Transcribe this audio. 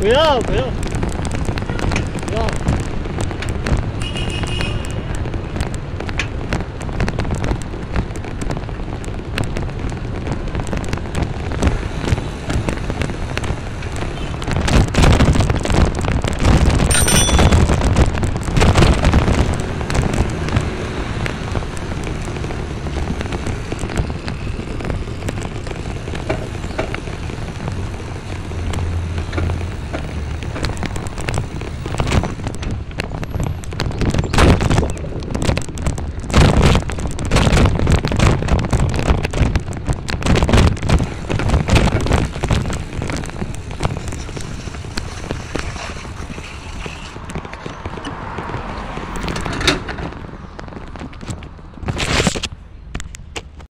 不要不要。